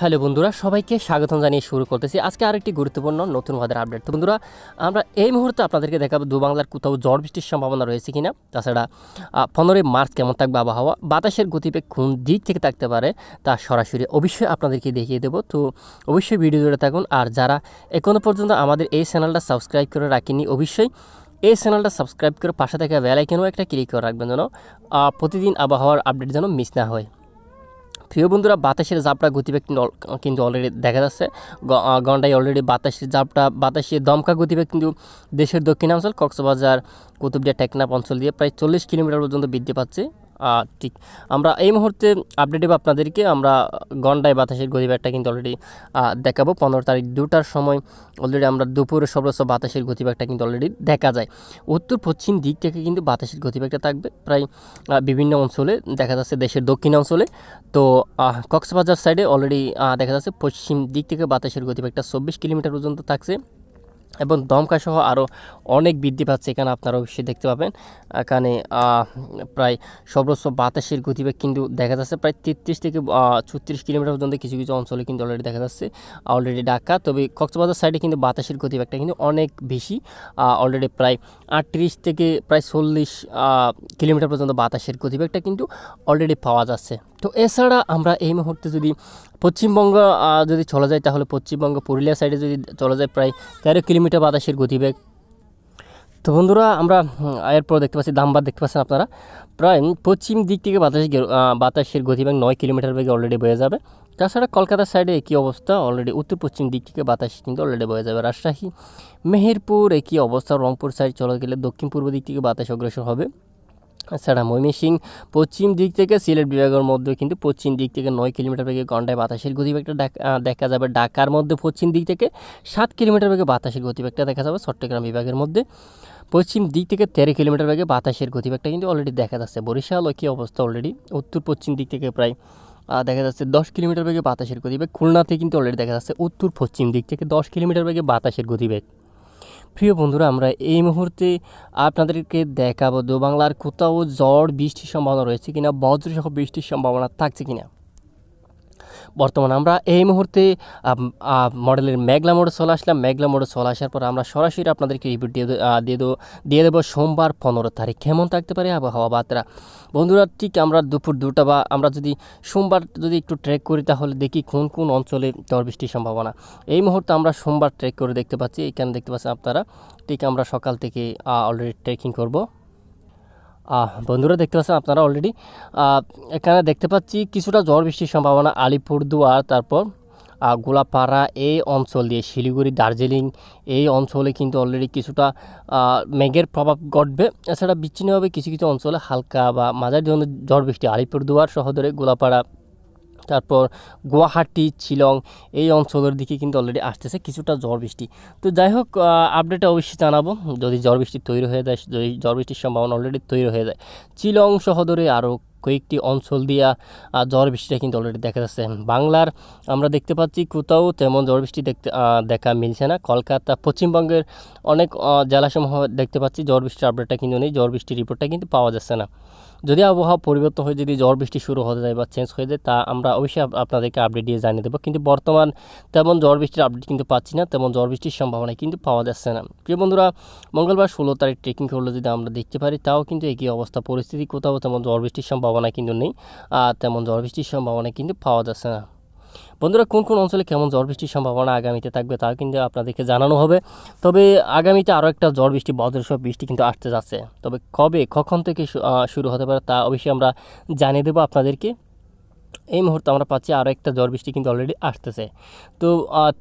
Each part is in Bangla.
হ্যালো বন্ধুরা, সবাইকে স্বাগতম জানিয়ে শুরু করতেছি। আজকে আরেকটি গুরুত্বপূর্ণ নতুন ওয়েদার আপডেট তো বন্ধুরা, আমরা এই মুহূর্তে আপনাদেরকে দেখাবো দু বাংলার কোথাও ঝড় বৃষ্টির সম্ভাবনা রয়েছে কিনা। তাছাড়া পনেরোই মার্চ কেমন থাকবে আবহাওয়া? বাতাসের গতিবেগ কোন দিক থেকে থাকতে পারে তা সরাসরি অবশ্যই আপনাদেরকে দেখিয়ে দেবো। তো অবশ্যই ভিডিও জুড়ে থাকুন। আর যারা এখনও পর্যন্ত আমাদের এই চ্যানেলটা সাবস্ক্রাইব করে রাখেনি অবশ্যই এই চ্যানেলটা সাবস্ক্রাইব করে পাশে থাকা বেলাইকেনও একটা ক্লিক করে রাখবেন যেন প্রতিদিন আবহাওয়ার আপডেট যেন মিস না হয়। প্রিয় বন্ধুরা, বাতাসের জাপটা গতিবেগ কিন্তু অলরেডি দেখা যাচ্ছে। গন্ডায় অলরেডি বাতাসের জাপটা, বাতাসের দমকা গতিবেগ কিন্তু দেশের দক্ষিণাঞ্চল, কক্সবাজার, কুতুবদিয়া টেকনাপ অঞ্চল দিয়ে প্রায় চল্লিশ কিলোমিটার পর্যন্ত বৃদ্ধি পাচ্ছে। ঠিক। আমরা এই মুহূর্তে আপডেট দেবো আপনাদেরকে আমরা গন্ডায় বাতাসের গতিবেগটা কিন্তু অলরেডি দেখাবো। পনেরো তারিখ দুটার সময় অলরেডি আমরা দুপুরে সর্বোচ্চ বাতাসের গতিবেগটা কিন্তু অলরেডি দেখা যায়। উত্তর পশ্চিম দিক থেকে কিন্তু বাতাসের গতিবেগটা থাকবে। প্রায় বিভিন্ন অঞ্চলে দেখা যাচ্ছে দেশের দক্ষিণ অঞ্চলে। তো কক্সবাজার সাইডে অলরেডি দেখা যাচ্ছে পশ্চিম দিক থেকে বাতাসের গতিবেগটা চব্বিশ কিলোমিটার পর্যন্ত থাকছে। এবং দমকা সহ আরও অনেক বৃদ্ধি পাচ্ছে এখানে আপনারা অবশ্যই দেখতে পাবেন। এখানে প্রায় সর্বোচ্চ বাতাসের গতিবেগ কিন্তু দেখা যাচ্ছে। প্রায় তেত্রিশ থেকে ছত্রিশ কিলোমিটার পর্যন্ত কিছু কিছু অঞ্চলে কিন্তু অলরেডি দেখা যাচ্ছে অলরেডি ঢাকা। তবে কক্সবাজার সাইডে কিন্তু বাতাসের গতিবেগটা কিন্তু অনেক বেশি অলরেডি প্রায় আটত্রিশ থেকে প্রায় চল্লিশ কিলোমিটার পর্যন্ত বাতাসের গতিবেগটা কিন্তু অলরেডি পাওয়া যাচ্ছে। তো এছাড়া আমরা এই মুহূর্তে যদি পশ্চিমবঙ্গ যদি চলে যায়, তাহলে পশ্চিমবঙ্গ পুরুলিয়া সাইডে যদি চলে যায় প্রায় তেরো কিলোমিটার বাতাসের গতিবেগ। তো বন্ধুরা, আমরা এরপর দেখতে পাচ্ছি, দামবাদ দেখতে পাচ্ছেন আপনারা। প্রায় পশ্চিম দিক থেকে বাতাসের বাতাসের গতিবেগ নয় কিলোমিটার বেগে অলরেডি বয়ে যাবে। তাছাড়া কলকাতার সাইডে একই অবস্থা অলরেডি উত্তর পশ্চিম দিক থেকে বাতাস কিন্তু অলরেডি বয়ে যাবে। রাজশাহী, মেহেরপুর একই অবস্থা, রংপুর সাইড চলে গেলে দক্ষিণ পূর্ব দিক থেকে বাতাস অগ্রসর হবে। এছাড়া ময়মনসিং পশ্চিম দিক থেকে সিলেট বিভাগের মধ্যে কিন্তু পশ্চিম দিক থেকে নয় কিলোমিটার বেগে ঘন্টায় বাতাসের গতিবেগটা দেখ- যাবে। ঢাকার মধ্যে পশ্চিম দিক থেকে সাত কিলোমিটার বেগে বাতাসের গতিবেগটা দেখা যাবে চট্টগ্রাম বিভাগের মধ্যে। পশ্চিম দিক থেকে তেরো কিলোমিটার বেগে বাতাসের গতিবেগটা কিন্তু অলরেডি দেখা যাচ্ছে। বরিশাল একই অবস্থা অলরেডি উত্তর পশ্চিম দিক থেকে প্রায় দেখা যাচ্ছে দশ কিলোমিটার বেগে বাতাসের গতিবেগ। খুলনাতে কিন্তু অলরেডি দেখা যাচ্ছে উত্তর পশ্চিম দিক থেকে দশ কিলোমিটার বেগে বাতাসের গতিবেগ। প্রিয় বন্ধুরা, আমরা এই মুহূর্তে আপনাদেরকে দেখাবো দু বাংলার কোথাও ঝড়, বৃষ্টির সম্ভাবনা রয়েছে কিনা, বজ্রসহ বৃষ্টির সম্ভাবনা থাকছে কিনা। বর্তমানে আমরা এই মুহূর্তে মডেলের মেঘলা মোড়ে চলে আসলাম। মেঘলা মোড়ে চলে আসার পর আমরা সরাসরি আপনাদেরকে রিপোর্ট দিয়ে দিয়ে দেবো দিয়ে দেবো সোমবার পনেরো তারিখ। কেমন থাকতে পারে আবহাওয়া বার্তা? বন্ধুরা, ঠিক আমরা দুপুর দুটা বা আমরা যদি সোমবার যদি একটু ট্রেক করি তাহলে দেখি কোন কোন অঞ্চলে ঝড় বৃষ্টির সম্ভাবনা। এই মুহূর্তে আমরা সোমবার ট্রেক করে দেখতে পাচ্ছি, এখানে দেখতে পাচ্ছেন আপনারা, ঠিক আমরা সকাল থেকে অলরেডি ট্রেকিং করব। বন্ধুরা দেখতে পাচ্ছেন আপনারা অলরেডি এখানে দেখতে পাচ্ছি কিছুটা ঝড় বৃষ্টির সম্ভাবনা। আলিপুরদুয়ার, তারপর গোলাপাড়া এই অঞ্চল দিয়ে, শিলিগুড়ি, দার্জিলিং এই অঞ্চলে কিন্তু অলরেডি কিছুটা মেঘের প্রভাব ঘটবে। এছাড়া বিচ্ছিন্নভাবে কিছু কিছু অঞ্চলে হালকা বা মাঝারি ধরনের ঝড় বৃষ্টি। আলিপুরদুয়ার শহরে গোলাপাড়া তারপর গুয়াহাটি, শিলং এই অঞ্চলের দিকে কিন্তু অলরেডি আসতেছে কিছুটা ঝড় বৃষ্টি। তো যাই হোক আপডেটে অবশ্যই জানাব। যদি ঝড় বৃষ্টি তৈরি হয়ে যায়, যদি ঝড় বৃষ্টির সম্ভাবনা অলরেডি তৈরি হয়ে যায়, শিলং শহরে আরও কয়েকটি অঞ্চল দিয়া ঝড় বৃষ্টিটা কিন্তু অলরেডি দেখা যাচ্ছে। বাংলার আমরা দেখতে পাচ্ছি কোথাও তেমন ঝড় বৃষ্টি দেখতে দেখা মিলছে না। কলকাতা, পশ্চিমবঙ্গের অনেক জেলাসমূহ দেখতে পাচ্ছি ঝড় বৃষ্টির আপডেটটা কিন্তু নেই, ঝড় বৃষ্টির রিপোর্টটা কিন্তু পাওয়া যাচ্ছে না। যদি আবহাওয়া পরিবর্তন হয়ে যদি ঝড় বৃষ্টি শুরু হয়ে যায় বা চেঞ্জ হয়ে যায়, তা আমরা অবশ্যই আপনাদেরকে আপডেট দিয়ে জানিয়ে দেবো। কিন্তু বর্তমান তেমন ঝড় বৃষ্টির আপডেট কিন্তু পাচ্ছি না, তেমন ঝড় বৃষ্টির সম্ভাবনা কিন্তু পাওয়া যাচ্ছে না। প্রিয় বন্ধুরা, মঙ্গলবার ষোলো তারিখ ট্রেকিং করলে যদি আমরা দেখতে পারি, তাও কিন্তু একই অবস্থা। পরিস্থিতি কোথাও তেমন ঝড় বৃষ্টির সম্ভাবনা কিন্তু নেই, আর তেমন ঝড় বৃষ্টির সম্ভাবনা কিন্তু পাওয়া যাচ্ছে না। বন্ধুরা, কোন কোন অঞ্চলে কেমন ঝড় বৃষ্টির সম্ভাবনা আগামীতে থাকবে তাও কিন্তু আপনাদেরকে জানানো হবে। তবে আগামীতে আরও একটা ঝড় বৃষ্টি বজ্রসহ বৃষ্টি কিন্তু আসতে যাচ্ছে। তবে কবে, কখন থেকে শুরু হতে পারে তা অবশ্যই আমরা জানিয়ে দেবো আপনাদেরকে। এই মুহূর্তে আমরা পাচ্ছি আরও একটা ঝড় বৃষ্টি কিন্তু অলরেডি আসতেছে। তো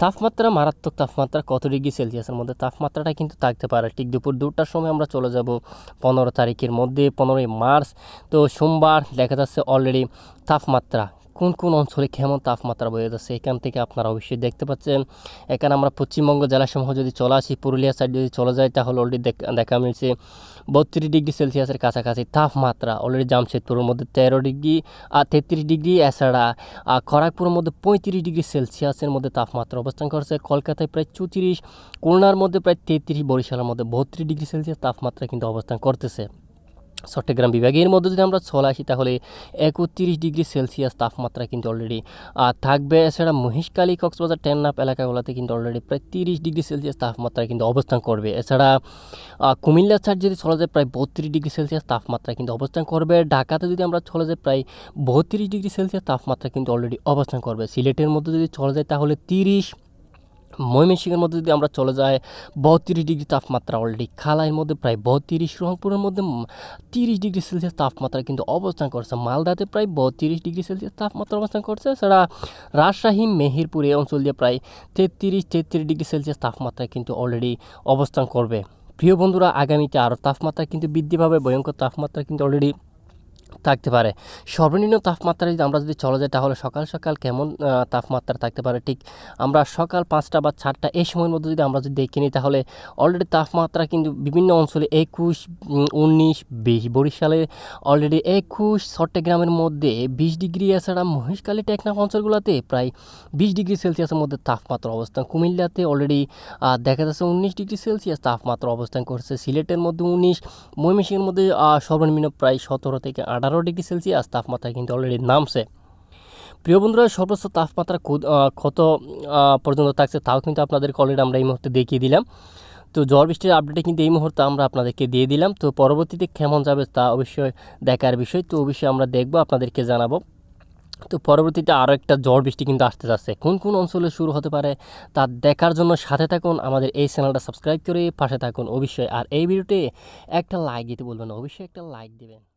তাপমাত্রা, মারাত্মক তাপমাত্রা কত ডিগ্রি সেলসিয়াসের মধ্যে? তাপমাত্রাটা কিন্তু থাকতে পারে। ঠিক দুপুর দুটার সময় আমরা চলে যাব পনেরো তারিখের মধ্যে, পনেরোই মার্চ। তো সোমবার দেখা যাচ্ছে অলরেডি তাপমাত্রা কোন কোন অঞ্চলে কেমন তাপমাত্রা বয়ে যাচ্ছে এখান থেকে আপনারা অবশ্যই দেখতে পাচ্ছেন। এখানে আমরা পশ্চিমবঙ্গ জেলাসমূহ যদি চলে আসি পুরুলিয়া সাইড যদি চলে যায় তাহলে অলরেডি দেখা মিলছে বত্রিশ ডিগ্রি সেলসিয়াসের কাছাকাছি তাপমাত্রা অলরেডি জামশেদপুরের মধ্যে তেরো ডিগ্রি আর তেত্রিশ ডিগ্রি এছাড়া আহ, খড়গপুরের মধ্যে পঁয়ত্রিশ ডিগ্রি সেলসিয়াসের মধ্যে তাপমাত্রা অবস্থান করছে। কলকাতায় প্রায় চৌত্রিশ খুলনার মধ্যে প্রায় তেত্রিশ বরিশালের মধ্যে বত্রিশ ডিগ্রি সেলসিয়াস তাপমাত্রা কিন্তু অবস্থান করতেছে। চট্টগ্রাম বিভাগের মধ্যে যদি আমরা চলে আসি, তাহলে একত্রিশ ডিগ্রি সেলসিয়াস তাপমাত্রা কিন্তু অলরেডি থাকবে। এছাড়া মহিষকালী কক্সবাজার, টেন্নাপ এলাকাগুলোতে কিন্তু অলরেডি প্রায় তিরিশ ডিগ্রি সেলসিয়াস তাপমাত্রা কিন্তু অবস্থান করবে। এছাড়া কুমিল্লা ছাড় যদি চলে যায়, প্রায় বত্রিশ ডিগ্রি সেলসিয়াস তাপমাত্রা কিন্তু অবস্থান করবে। ঢাকাতে যদি আমরা চলে যাই, প্রায় বত্রিশ ডিগ্রি সেলসিয়াস তাপমাত্রা কিন্তু অলরেডি অবস্থান করবে। সিলেটের মধ্যে যদি চলে যায়, তাহলে তিরিশ ময়মনসিংহের মধ্যে যদি আমরা চলে যাই, বত্রিশ ডিগ্রি তাপমাত্রা অলরেডি খালাইয়ের মধ্যে, প্রায় বত্রিশ রংপুরের মধ্যে তিরিশ ডিগ্রি সেলসিয়াস তাপমাত্রা কিন্তু অবস্থান করছে। মালদাতে প্রায় বত্রিশ ডিগ্রি সেলসিয়াস তাপমাত্রা অবস্থান করছে। এছাড়া রাজশাহী, মেহেরপুর এই অঞ্চল দিয়ে প্রায় তেত্রিশ তেত্রিশ ডিগ্রি সেলসিয়াস তাপমাত্রা কিন্তু অলরেডি অবস্থান করবে। প্রিয় বন্ধুরা, আগামীতে আরও তাপমাত্রা কিন্তু বৃদ্ধি পাবে, ভয়ঙ্কর তাপমাত্রা কিন্তু অলরেডি থাকতে পারে। সর্বনিম্ন তাপমাত্রা যদি আমরা যদি চলে যাই, তাহলে সকাল সকাল কেমন তাপমাত্রা থাকতে পারে? ঠিক আমরা সকাল পাঁচটা বা চারটা এই সময়ের মধ্যে যদি আমরা যদি দেখে নিই, তাহলে অলরেডি তাপমাত্রা কিন্তু বিভিন্ন অঞ্চলে একুশ উনিশ, বিশ, বরিশালে অলরেডি একুশ, চট্টগ্রামের মধ্যে বিশ ডিগ্রি, এছাড়া মহেশখালী, টেকনাফ অঞ্চলগুলোতে প্রায় বিশ ডিগ্রি সেলসিয়াসের মধ্যে তাপমাত্রা অবস্থান। কুমিল্লাতে অলরেডি দেখা যাচ্ছে উনিশ ডিগ্রি সেলসিয়াস তাপমাত্রা অবস্থান করছে। সিলেটের মধ্যে উনিশ, ময়মনসিংহের মধ্যে সর্বনিম্ন প্রায় সতেরো থেকে আঠারো ডিগ্রি সেলসিয়াস তাপমাত্রা কিন্তু অলরেডি নামছে। প্রিয় বন্ধুরা, সর্বোচ্চ তাপমাত্রা কত- পর্যন্ত থাকছে তাও কিন্তু আপনাদেরকে অলরেডি আমরা এই মুহূর্তে দেখিয়ে দিলাম। তো ঝড় বৃষ্টির আপডেটে কিন্তু এই মুহূর্তে আমরা আপনাদেরকে দিয়ে দিলাম। তো পরবর্তীতে কেমন যাবে তা অবশ্যই দেখার বিষয়। তো অবশ্যই আমরা দেখব, আপনাদেরকে জানাব। তো পরবর্তীতে আরও একটা ঝড় বৃষ্টি কিন্তু আসতে যাচ্ছে। কোন কোন অঞ্চলে শুরু হতে পারে তা দেখার জন্য সাথে থাকুন। আমাদের এই চ্যানেলটা সাবস্ক্রাইব করে পাশে থাকুন অবশ্যই। আর এই ভিডিওতে একটা লাইক দিতে বলবেন অবশ্যই একটা লাইক দেবেন।